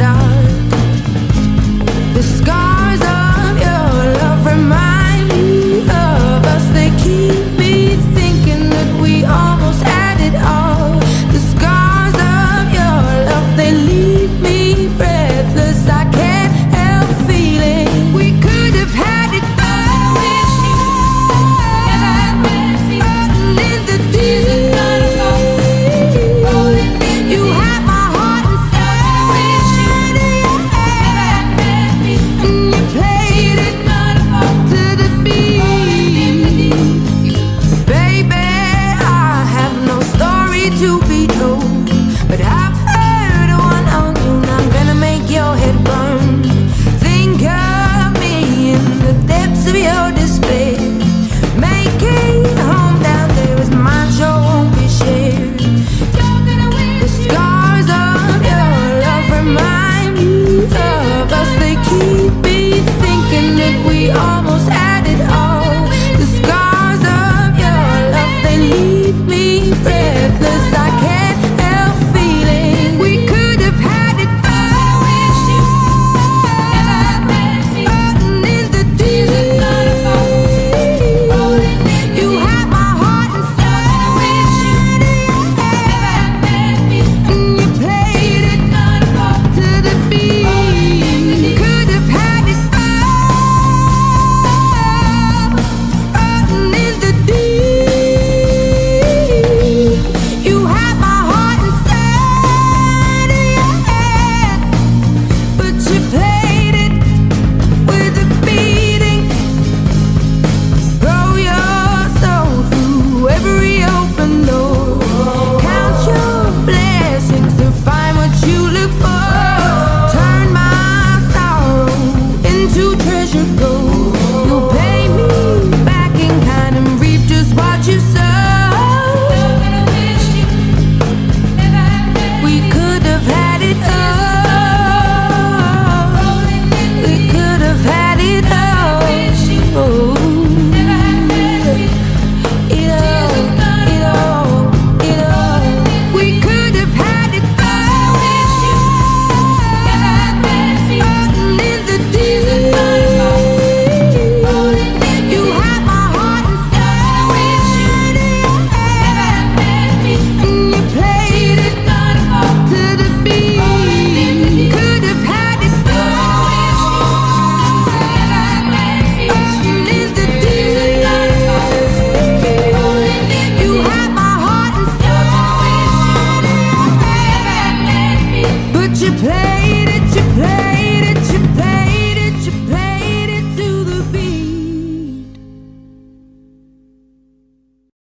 down.